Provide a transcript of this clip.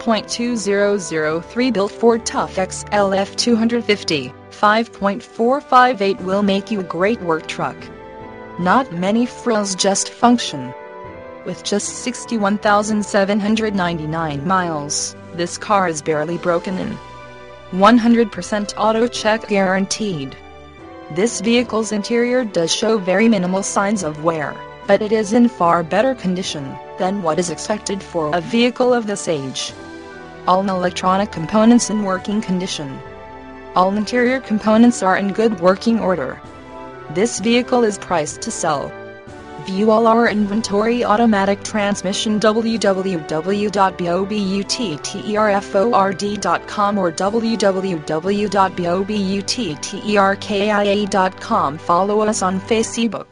5.2003 built Ford Tough XL F250, 5.4 V8 will make you a great work truck. Not many frills just function. With just 61,799 miles, this car is barely broken in. 100% AutoCheck guaranteed. This vehicle's interior does show very minimal signs of wear, but it is in far better condition than what is expected for a vehicle of this age. All electronic components in working condition. All interior components are in good working order. This vehicle is priced to sell. View all our inventory automatic transmission www.bobutterford.com or www.bobutterkia.com. Follow us on Facebook.